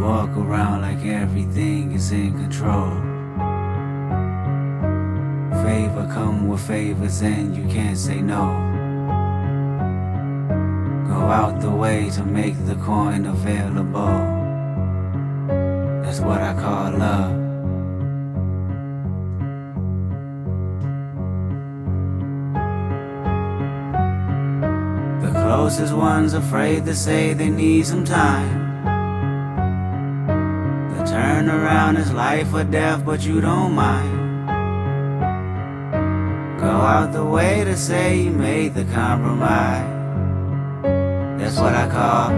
Walk around like everything is in control. Favor come with favors and you can't say no. Go out the way to make the coin available. That's what I call love. The closest one's afraid to say they need some time. The turnaround is life or death, but you don't mind. Go out the way to say you made the compromise. That's what I call